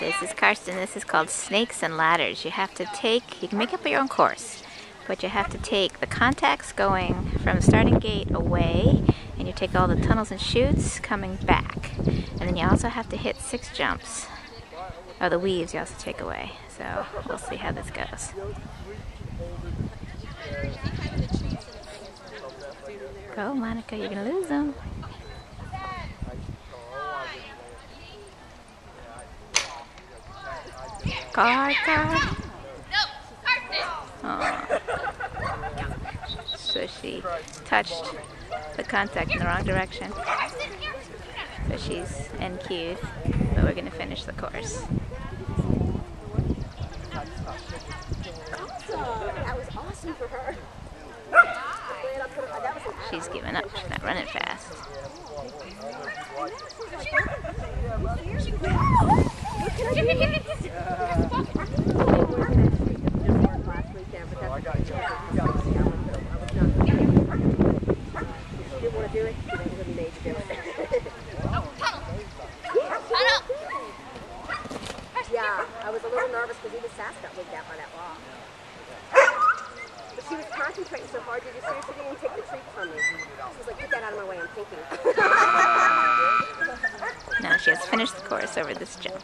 This is Carsten. This is called Snakes and Ladders. You have to take, you can make up your own course, but you have to take the contacts going from the starting gate away, and you take all the tunnels and chutes coming back. And then you also have to hit six jumps. Oh, the weaves you also take away. So we'll see how this goes. Go, Monica, you're gonna lose them. Card, card. Aww. So she touched the contact in the wrong direction. So she's NQ'd, but we're gonna finish the course. That was awesome for her. She's giving up. She's not running fast. Now she has finished the course over this jump.